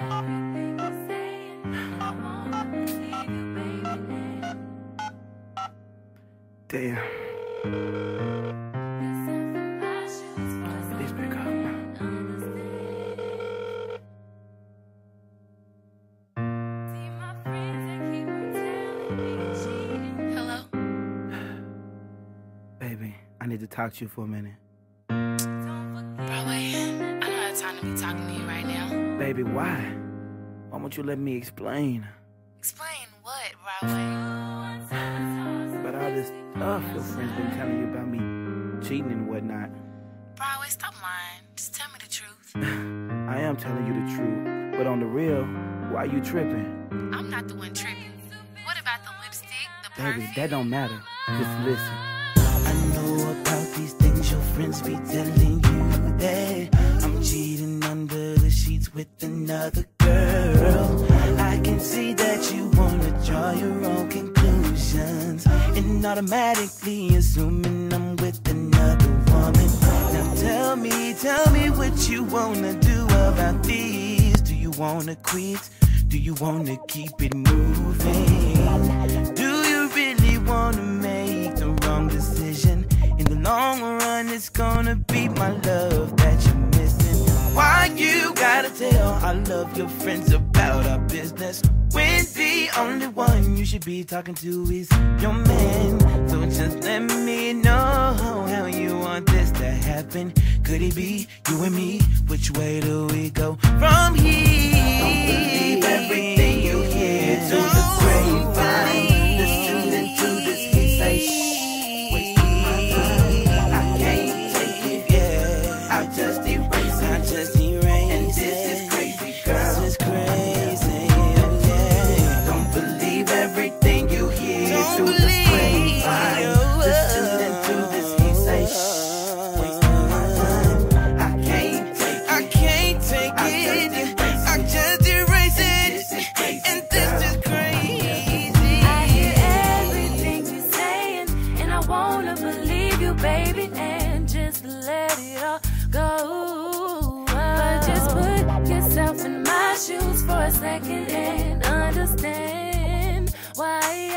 Damn. Please pick up. Hello? Baby, I need to talk to you for a minute. Broadway, I don't have time to be talking to you right now. Baby, why? Why won't you let me explain? Explain what, Broadway? About all this stuff your friends been telling you about me cheating and whatnot. Broadway, stop lying. Just tell me the truth. I am telling you the truth, but on the real, why you tripping? I'm not the one tripping. What about the lipstick, the Baby, perfume? that don't matter. Just listen. I know about these things your friends be telling you that with another girl. I can see that you wanna draw your own conclusions and automatically assuming I'm with another woman. Now tell me, tell me what you wanna do about these. Do you wanna quit? Do you wanna keep it moving? Do you really wanna make the wrong decision? In the long run, it's gonna be my love of your friends about our business? When the only one you should be talking to is your man. So just let me know how you want this to happen. Could it be you and me? Which way do we go from here? Hear through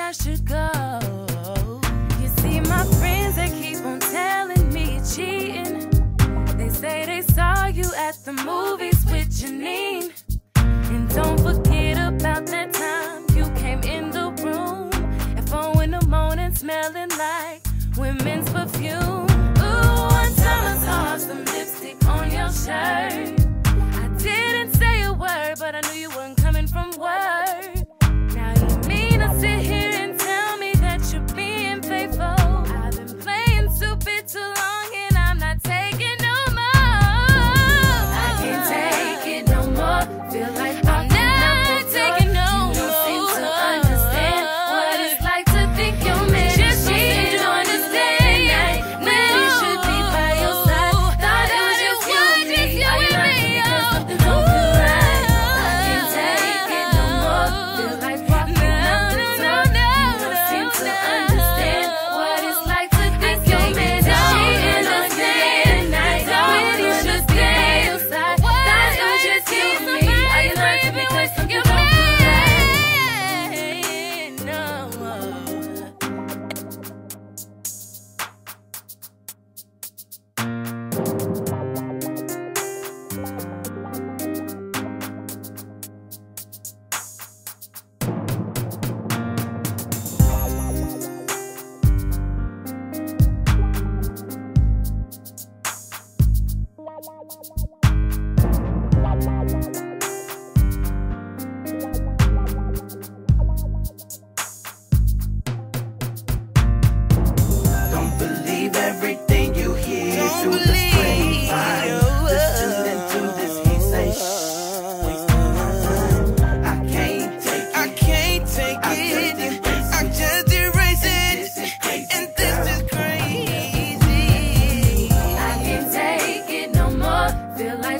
I should go. You see, my friends, they keep on telling me cheating. They say they saw you at the movies with your. la la la feel like